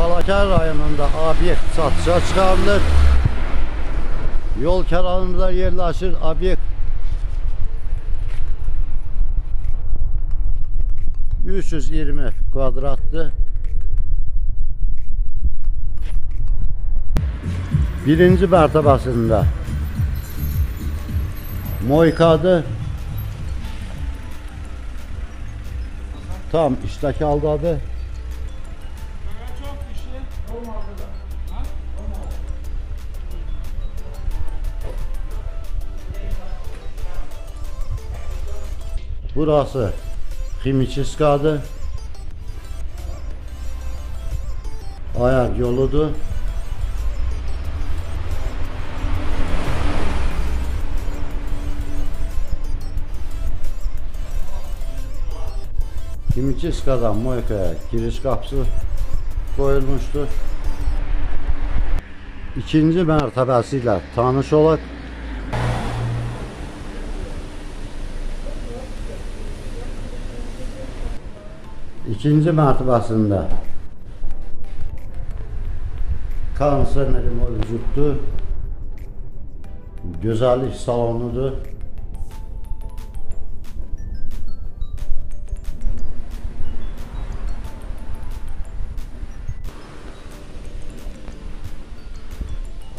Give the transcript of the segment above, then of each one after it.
Balakar rayonunda obyekt satışa çıkarılır. Yol kenarında yerleşir obyekt 320 kvadratlı. Birinci mertebesinde Moyka'dı tam işteki aldadı burası Himiçiska'dı ayak yoludu Himiçiska'dan Moyka'ya giriş kapısı koyulmuştur. İkinci mertebesiyle tanış olak. İkinci mertebesinde konserleri mevcuttu. Güzellik salonudur.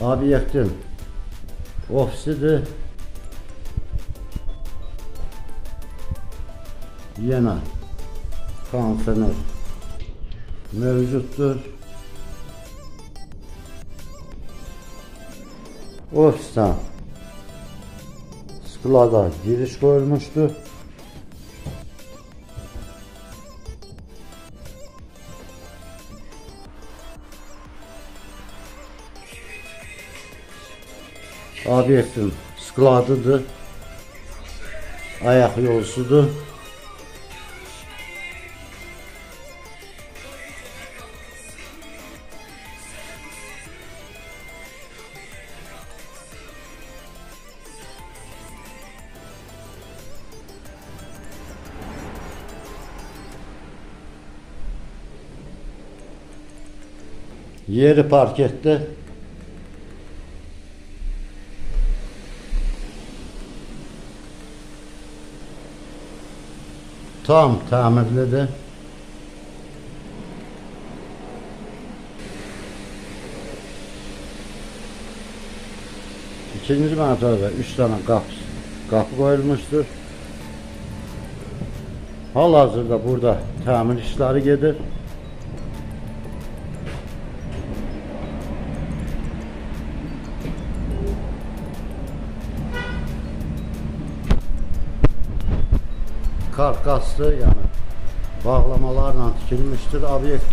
Obyektin ofisidir. Yine kontener mevcuttur. Ofisten sklada giriş koyulmuştur. Obyektin skladıdır. Ayak yolusudur. Yeri park Tam tamirledi. İkinci mertebe üç tane kapı, kapı koyulmuştur. Hal-hazırda burada tamir işleri gelir. Karkaslı yani bağlamalarla dikilmiştir obyekt.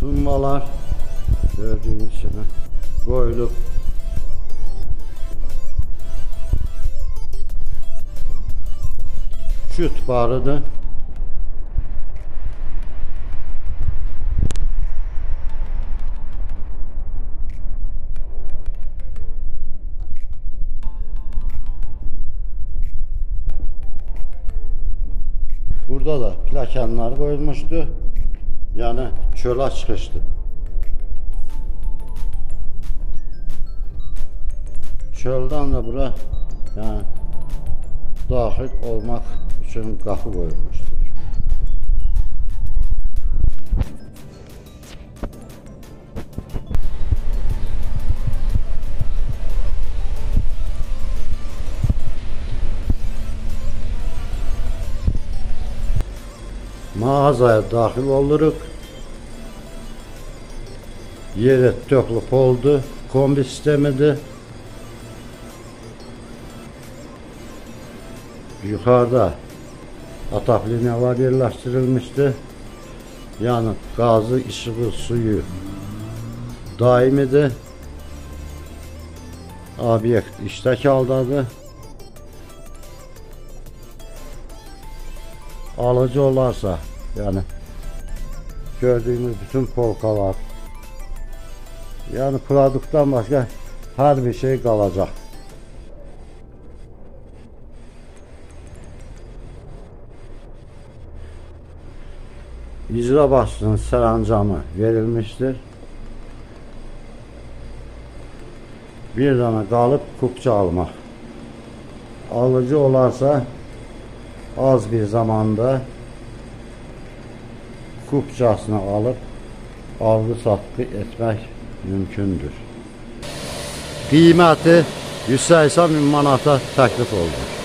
Tumbalar gördüğünüz gibi koyduk. Şut barıdı. Burada da plakanlar qoyulmuşdu. Yəni çölə çıxışdı. Çöldən də bura yəni daxil olmaq üçün qapı qoyulmuş. Mağazaya dahil oluruk. Yeri töklük oldu. Kombi sistemiydi. Yukarıda atak linyalar yerleştirilmişti. Yani gazı, ışığı, suyu daimidir. Obyekt işteki aldadı. Alıcı olarsa yani gördüğümüz bütün polkalar yani produkttan başka Her bir şey kalacak. İcra başlığının sərəncamı verilmiştir. Bir dana qalıb kupça almaq. Alıcı olarsa az bir zamanda kupçasını alıp algı satqı etmək mümkündür. Qiyməti 180 min manata təklif olunur.